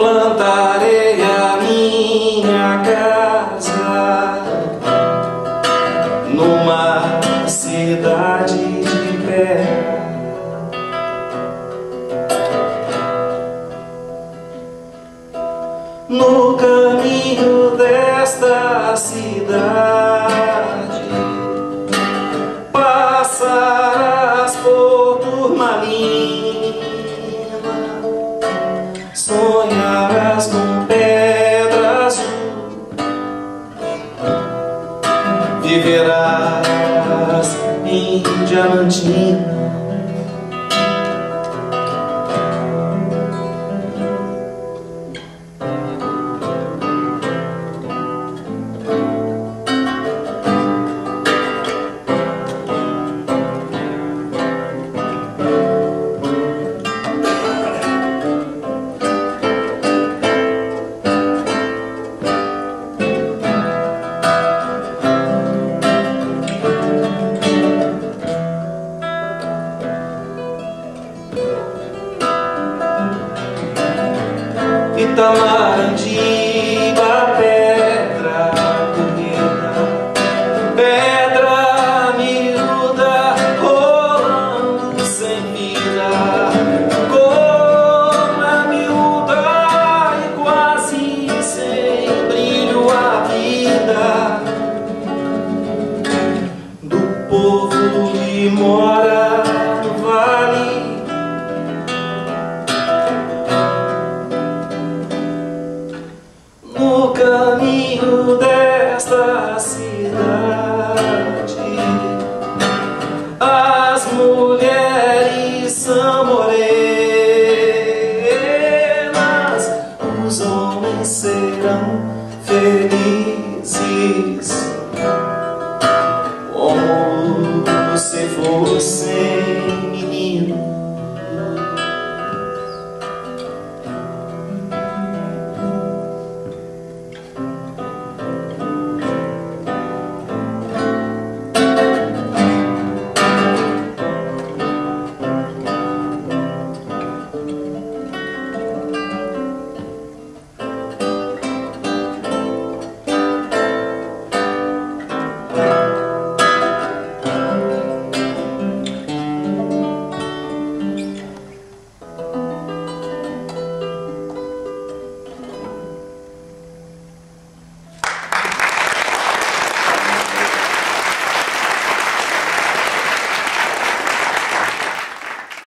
plantarei a minha casa numa cidade de pedra. No caminho desta cidade. Sonharás com pedra azul Viverás em Diamantina Itamarandi caminho desta cidade. As mulheres são morenas, os homens serão felizes. Como se fossem